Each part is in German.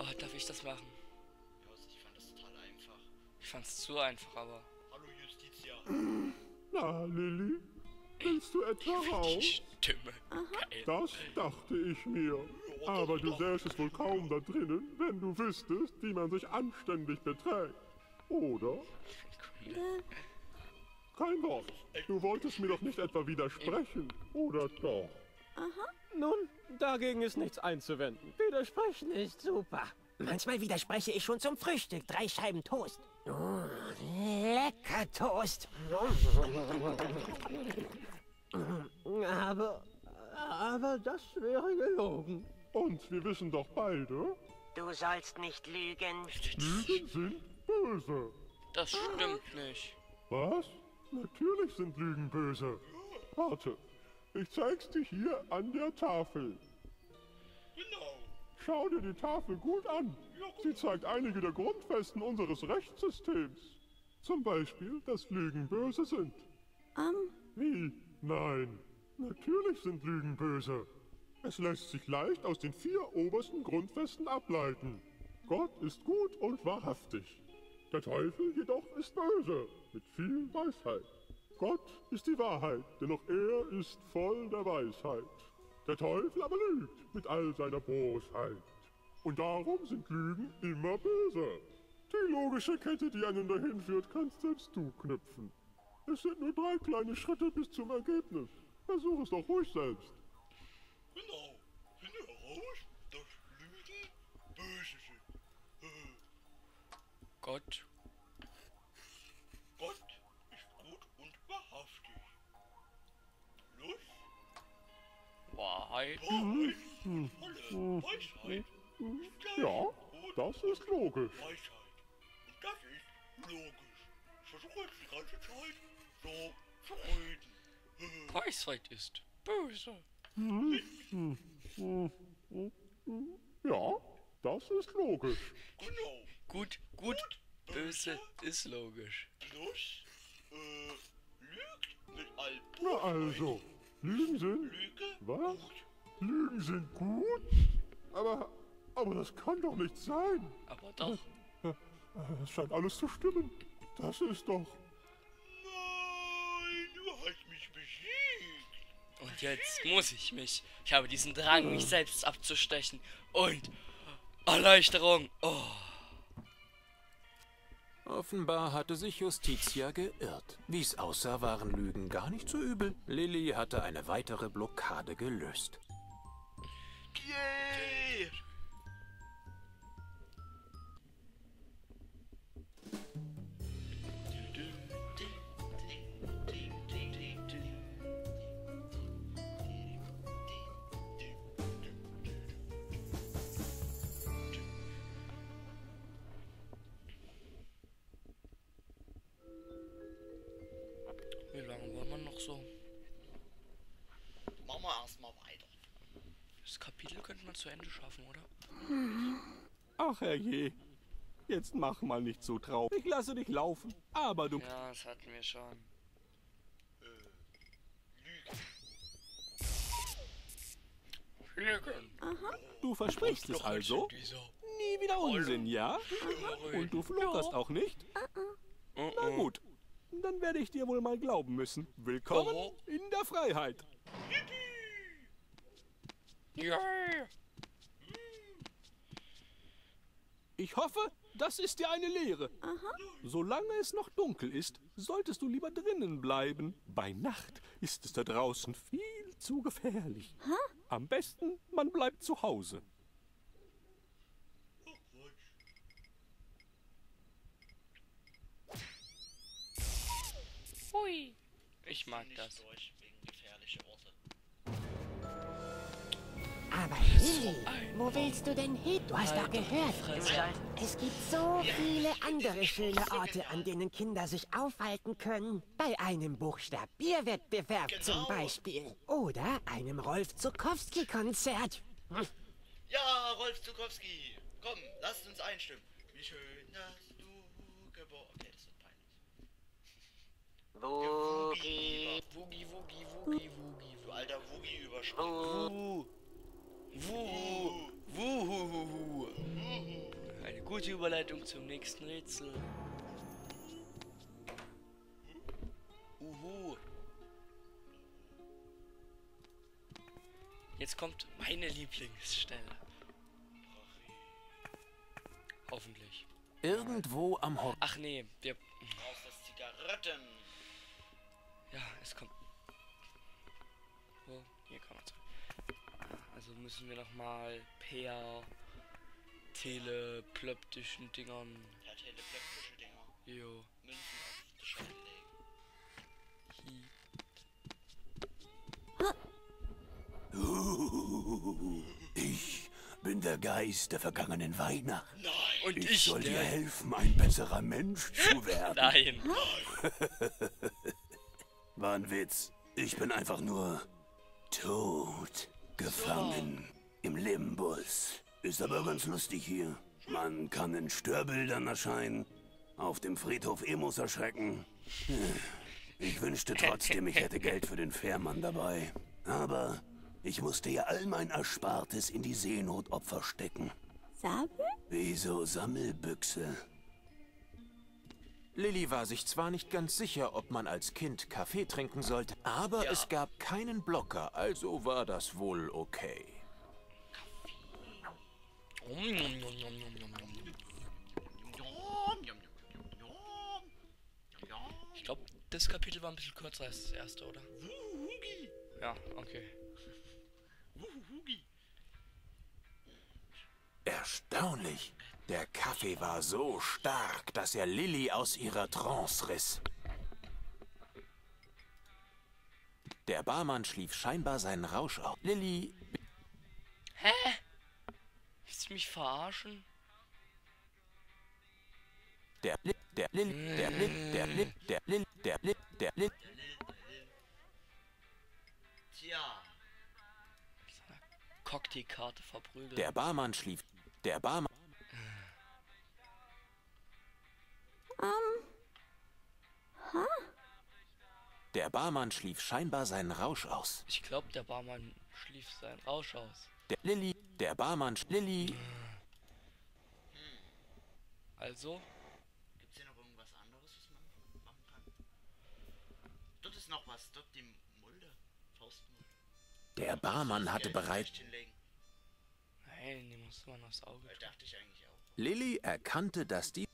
Oh, darf ich das machen? Ja, ich fand das total einfach. Ich fand's zu einfach, aber. Hallo Justitia. Na, Lilly, willst du etwa raus? Stimme. Geil. Das dachte ich mir. Aber du säßest wohl kaum da drinnen, wenn du wüsstest, wie man sich anständig beträgt. Oder? Kein Wort. Du wolltest mir doch nicht etwa widersprechen, oder doch? Nun, dagegen ist nichts einzuwenden. Widersprechen ist super. Manchmal widerspreche ich schon zum Frühstück. Drei Scheiben Toast. Oh, lecker Toast. Aber, aber das wäre gelogen. Und wir wissen doch beide, Du sollst nicht lügen. Lügen sind böse. Das stimmt nicht. Was? Natürlich sind Lügen böse. Warte, ich zeig's dir hier an der Tafel. Genau. Schau dir die Tafel gut an. Sie zeigt einige der Grundfesten unseres Rechtssystems. Zum Beispiel, dass Lügen böse sind. Ähm, Wie? Nein. Natürlich sind Lügen böse. Es lässt sich leicht aus den vier obersten Grundfesten ableiten. Gott ist gut und wahrhaftig. Der Teufel jedoch ist böse, mit viel Weisheit. Gott ist die Wahrheit, denn auch er ist voll der Weisheit. Der Teufel aber lügt mit all seiner Bosheit. Und darum sind Lügen immer böse. Die logische Kette, die einen dahin führt, kannst selbst du knüpfen. Es sind nur drei kleine Schritte bis zum Ergebnis. Versuch es doch ruhig selbst. Genau. Finde heraus, dass Lügen böse sind. Äh, Gott. Gott Wahrheit. Volle Weisheit Ja, gut das ist logisch. Weisheit. Und das ist logisch. Ich versuche jetzt die ganze Zeit so zu reden. Weisheit ist böse. Ja, das ist logisch. genau. Gut, gut. Böse ist logisch. Plus, äh, lügt mit all Na also, Lügen sind... Lüge Was? gut. Lügen sind gut? Aber... Aber das kann doch nicht sein. Aber doch. Es scheint alles zu stimmen. Das ist doch... Nein, du hast mich besiegt. Und jetzt muss ich mich. Ich habe diesen Drang, mich selbst abzustechen. Und Erleichterung. Oh. Offenbar hatte sich Justitia geirrt. Wie es aussah, waren Lügen gar nicht so übel. Lilly hatte eine weitere Blockade gelöst. Yay! Das Kapitel könnte man zu Ende schaffen, oder? Ach herrje. Jetzt mach mal nicht so traurig. Ich lasse dich laufen. Aber du... Ja, das hatten wir schon. Lügen. Du versprichst es also? Nie wieder Unsinn, ja? Und du flunkerst auch nicht? Na gut. Dann werde ich dir wohl mal glauben müssen. Willkommen Oh. in der Freiheit. Ja. Ich hoffe, das ist dir eine Lehre. Solange es noch dunkel ist, solltest du lieber drinnen bleiben. Bei Nacht ist es da draußen viel zu gefährlich. Am besten, man bleibt zu Hause. Hui. Ich mag Nicht das. durch wegen gefährlicher Orte. Aber Lilly, wo willst du denn hin? Du hast doch gehört. Es gibt so viele andere schöne Orte, an denen Kinder sich aufhalten können. Bei einem Buchstabierwettbewerb zum Genau. Beispiel. Oder einem Rolf Zukowski-Konzert. Ja, Rolf Zukowski. Komm, lasst uns einstimmen. Wie schön, dass du geboren... Okay, das wird peinlich. Woogie. Woogie, Woogie, Woogie, Woogie, Du alter Woogie-Überspringt. Wuhu. Wuhu. Wuhu. Gute Überleitung zum nächsten Rätsel. Uhu. Jetzt kommt meine Lieblingsstelle. Hoffentlich. Irgendwo am Horizont. Ach nee, wir. Raus das Zigaretten. Ja, es kommt. Oh, hier kann man zurück. Also müssen wir nochmal per telepleptischen Dingern. Ja, telepleptische Dinger. Jo. Münzen auf die Schelle legen. Hi. Ich bin der Geist der vergangenen Weihnacht. Und Ich, ich, soll dir helfen, ein besserer Mensch zu werden. Nein. War ein Witz. Ich bin einfach nur tot. Gefangen im Limbus. Ist aber ganz lustig hier. Man kann in Störbildern erscheinen, auf dem Friedhof Emos erschrecken. Ich wünschte trotzdem, ich hätte Geld für den Fährmann dabei. Aber ich musste ja all mein Erspartes in die Seenotopfer stecken. Sabel? Wieso Sammelbüchse? Lilly war sich zwar nicht ganz sicher, ob man als Kind Kaffee trinken sollte, aber es gab keinen Blocker, also war das wohl okay. Ich glaube, das Kapitel war ein bisschen kürzer als das erste, oder? Ja, okay. Erstaunlich. Der Kaffee war so stark, dass er Lilly aus ihrer Trance riss. Der Barmann schlief scheinbar seinen Rausch auf. Lilly Willst du mich verarschen? Der Li, der Lilly, der Li, der Li, der Li, der Li, der Li. Tja. Cocktailkarte verprügelt. Der Barmann schlief. Der Barmann. Der Barmann schlief scheinbar seinen Rausch aus. Ich glaube, der Barmann schlief seinen Rausch aus. Der Lilly, der Barmann, sch- Lilly, Also, Gibt's hier noch irgendwas anderes, was man machen kann? Dort ist noch was. Dort die Mulde. Faustmulde. der Barmann hatte Geld bereits. nein, die muss man aufs Auge tun. dachte ich eigentlich auch. Lilly erkannte, dass die.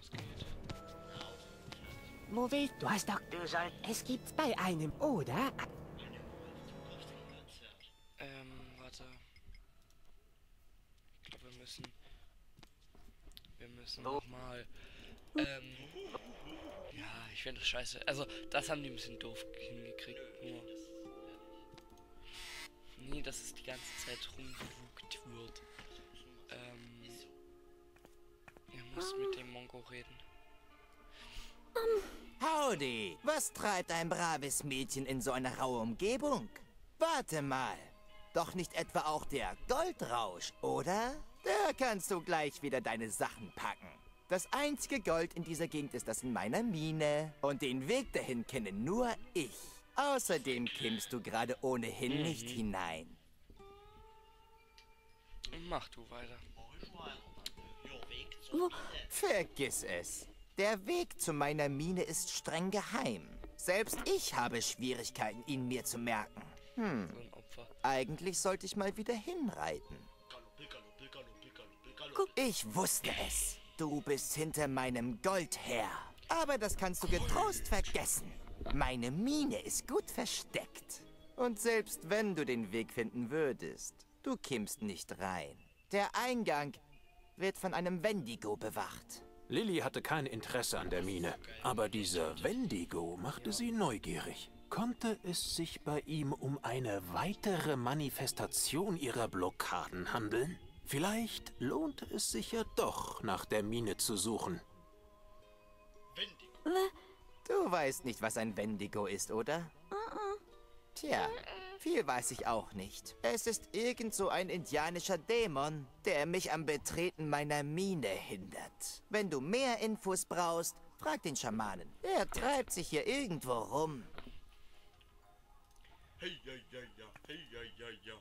Rausgeht. Wo willst du? hast doch... Du. Es gibt's bei einem, oder? Ähm, warte. Ich glaube, wir müssen. Wir müssen nochmal. Ähm. Ja, ich finde das scheiße. Also, das haben die ein bisschen doof hingekriegt. Nur. Nee, dass es die ganze Zeit rumgewugt wird. Ähm. Ihr müsst mit dem Mongo reden. Howdy! Was treibt ein braves Mädchen in so einer raue Umgebung? Warte mal. Doch nicht etwa auch der Goldrausch, oder? Da kannst du gleich wieder deine Sachen packen. Das einzige Gold in dieser Gegend ist das in meiner Mine. Und den Weg dahin kenne nur ich. Außerdem kimmst du gerade ohnehin nicht hinein. Mach du weiter. Mine. Vergiss es. Der Weg zu meiner Mine ist streng geheim. Selbst ich habe Schwierigkeiten, ihn mir zu merken. Opfer. Eigentlich sollte ich mal wieder hinreiten. Ich wusste es. Du bist hinter meinem Gold her. Aber das kannst du getrost vergessen. Meine Mine ist gut versteckt. Und selbst wenn du den Weg finden würdest, du kimmst nicht rein. Der Eingang wird von einem Wendigo bewacht. Lilly hatte kein Interesse an der Mine, aber dieser Wendigo machte sie neugierig. Konnte es sich bei ihm um eine weitere Manifestation ihrer Blockaden handeln? Vielleicht lohnte es sich ja doch, nach der Mine zu suchen. Du weißt nicht, was ein Wendigo ist, oder? Tja, viel weiß ich auch nicht. Es ist irgend so ein indianischer Dämon, der mich am Betreten meiner Mine hindert. Wenn du mehr Infos brauchst, frag den Schamanen. Er treibt sich hier irgendwo rum. Hey, ja, ja, ja, hey, ja, ja, ja.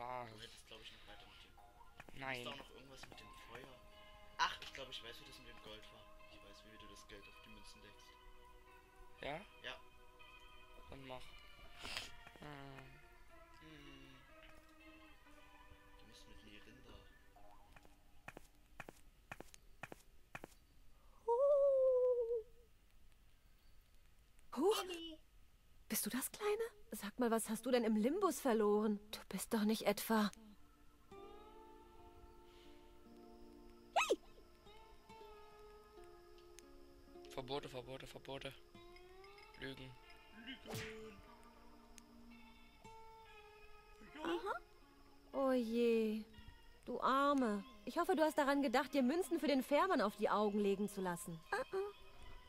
brav. Du hättest, glaube ich, noch weiter mit dem. Nein. Ist da auch noch irgendwas mit dem Feuer? Ach, ich glaube, ich weiß, wie das mit dem Gold war. Ich weiß, wie du das Geld auf die Münzen legst. Ja? Ja. Dann mach. Hm. Hm. Du musst mit Mirinda. Huch. Bist du das Kleine? Sag mal, was hast du denn im Limbus verloren? Du bist doch nicht etwa... je. Du Arme. Ich hoffe, du hast daran gedacht, dir Münzen für den Fährmann auf die Augen legen zu lassen.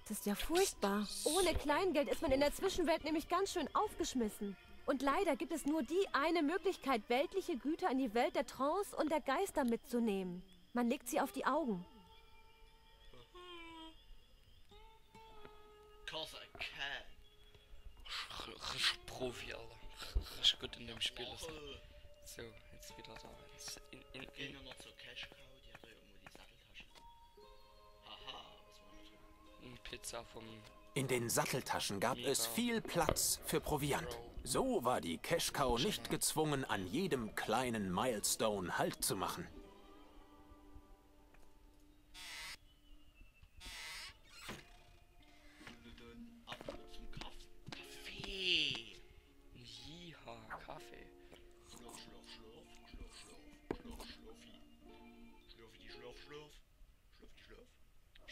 Das ist ja furchtbar. Ohne Kleingeld ist man in der Zwischenwelt nämlich ganz schön aufgeschmissen. Und leider gibt es nur die eine Möglichkeit, weltliche Güter in die Welt der Trance und der Geister mitzunehmen. Man legt sie auf die Augen. Cause I can. Richtig Profi, Alter. Richtig gut in dem Spiel. ist. So, jetzt wieder da. Ins- In, in, Gehen in, wir noch zur Cash Cow, die hat ja irgendwo die Satteltasche. Haha, was war das in Pizza vom In den Satteltaschen gab es viel Platz für Proviant. So war die Cash Cow nicht gezwungen, an jedem kleinen Milestone Halt zu machen.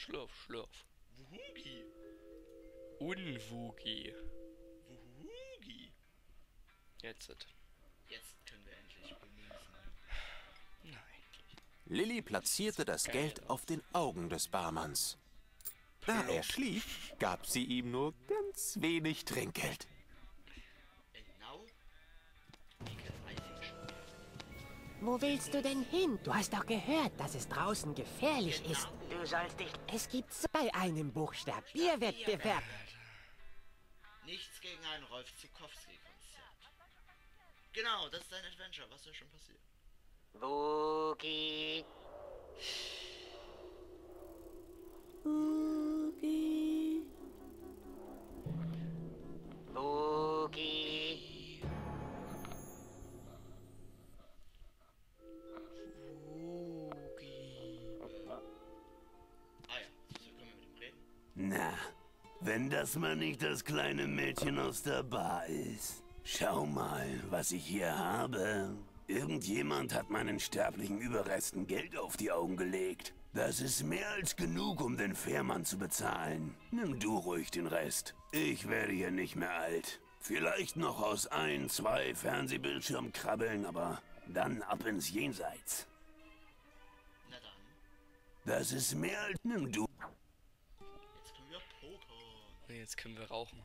Schlurf, schlurf. Wuhugi. Unwugi. Wuhugi. Jetzt. it. Jetzt können wir endlich bemünzen. Nein. Lilly platzierte das Geld auf den Augen des Barmanns. Da er schlief, gab sie ihm nur ganz wenig Trinkgeld. Wo willst du denn hin? Du hast doch gehört, dass es draußen gefährlich ist. Du sollst dich... Es gibt so bei einem Buchstabierwettbewerb. Nichts gegen ein Rolf Zukowski-Konzert. Genau, das ist ein Adventure. Was soll schon passieren? Wookie. Boogie. Wenn das mal nicht das kleine Mädchen aus der Bar ist. Schau mal, was ich hier habe. Irgendjemand hat meinen sterblichen Überresten Geld auf die Augen gelegt. Das ist mehr als genug, um den Fährmann zu bezahlen. Nimm du ruhig den Rest. Ich werde hier nicht mehr alt. Vielleicht noch aus ein, zwei Fernsehbildschirmen krabbeln, aber dann ab ins Jenseits. Na dann, Das ist mehr als... Nimm du... Und jetzt können wir rauchen.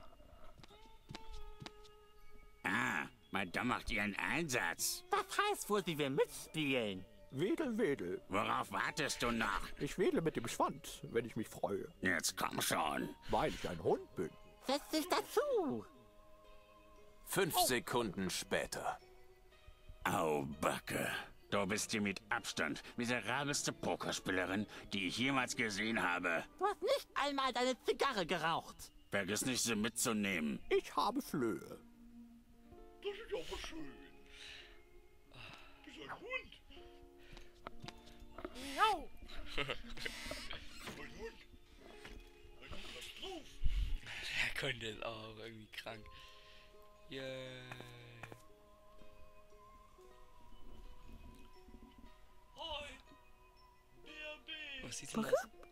Ah, Madame macht ihren Einsatz. Das heißt wohl, sie will mitspielen. Wedel, wedel. Worauf wartest du noch? Ich wedle mit dem Schwanz, wenn ich mich freue, Jetzt komm schon. weil ich ein Hund bin. Setz dich dazu. Fünf Sekunden später. Au, Backe. Du bist die mit Abstand miserabelste Pokerspielerin, die ich jemals gesehen habe. Du hast nicht einmal deine Zigarre geraucht. Vergiss nicht, sie mitzunehmen. Ich habe Flöhe. Das ist aber schön. Bist ein Hund. Miau. Ein Hund. Ein Hund was drauf. Der konnte es auch irgendwie krank. Yay. Hi. BRB. Was sieht denn das?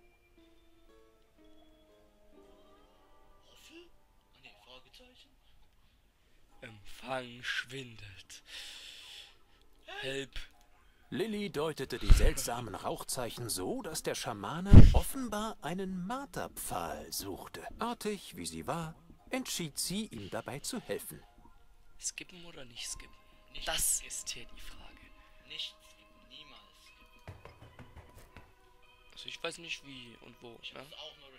Empfang schwindet. Help. Lilly deutete die seltsamen Rauchzeichen so, dass der Schamane offenbar einen Marterpfahl suchte. Artig wie sie war, entschied sie, ihm dabei zu helfen. Skippen oder nicht skippen? Das ist hier die Frage. Nichts gibt niemals. Also ich weiß nicht wie und wo. Ich Ne? auch nur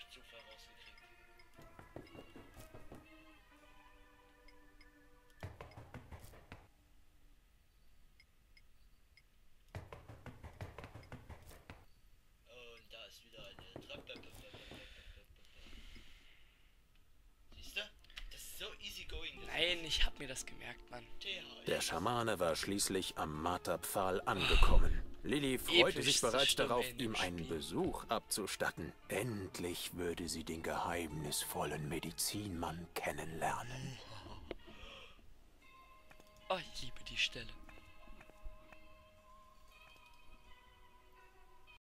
Ich hab mir das gemerkt, Mann. Der Schamane war schließlich am Marterpfahl angekommen. Lilly freute sich bereits darauf, ihm einen. Besuch abzustatten. Endlich würde sie den geheimnisvollen Medizinmann kennenlernen. Oh, ich liebe die Stelle.